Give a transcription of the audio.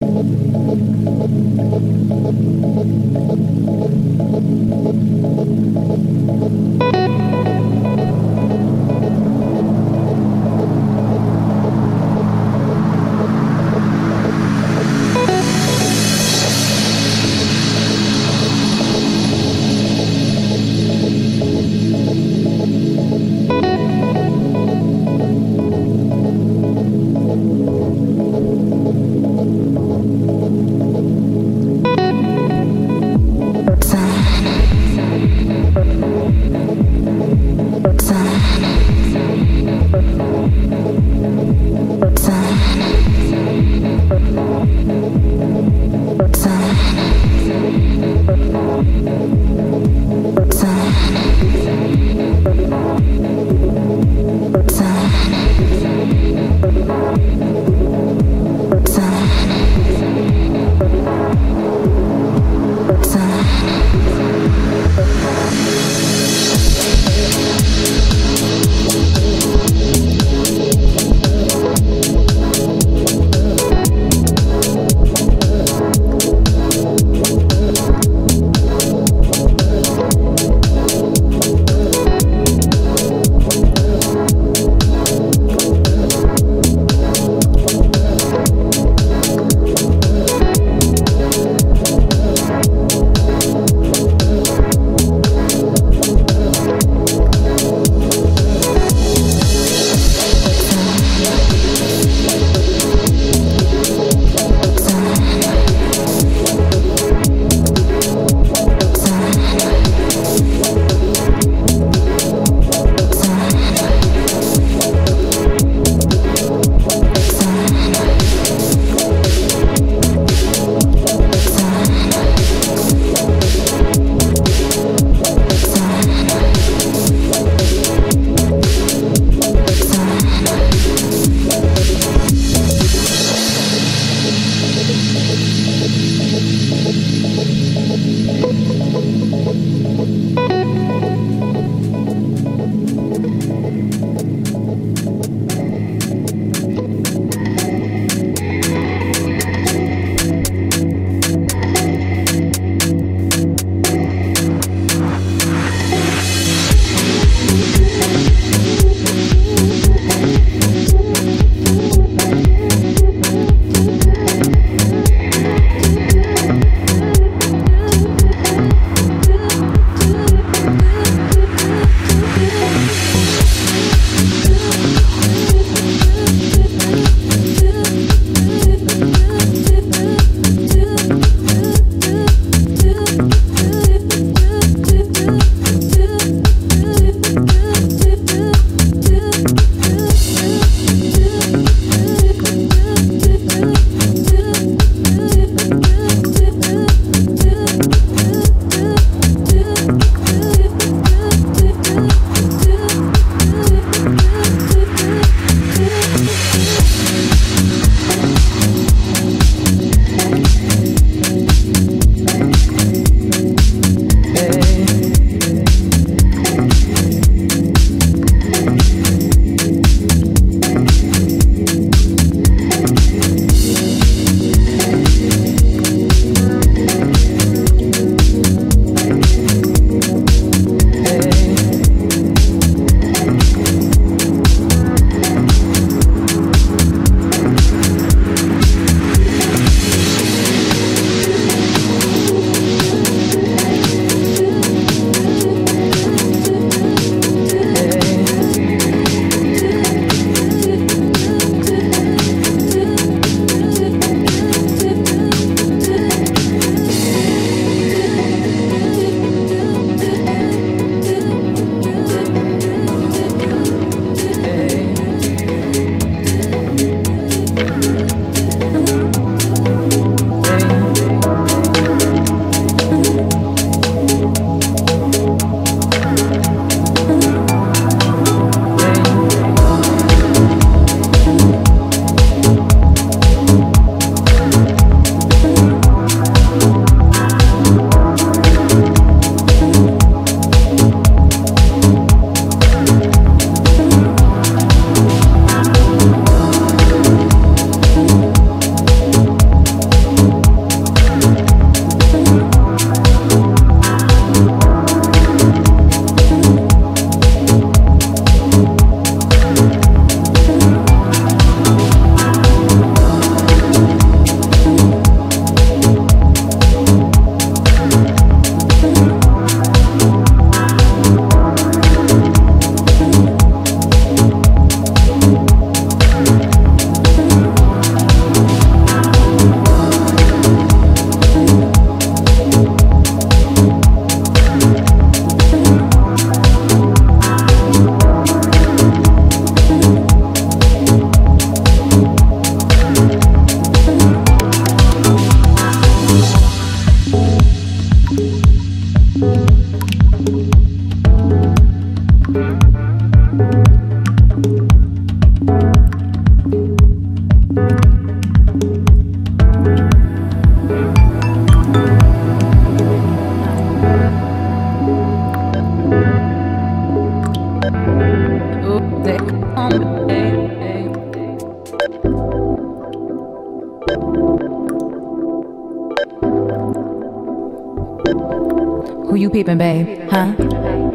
Thank Who you peeping, babe? Huh?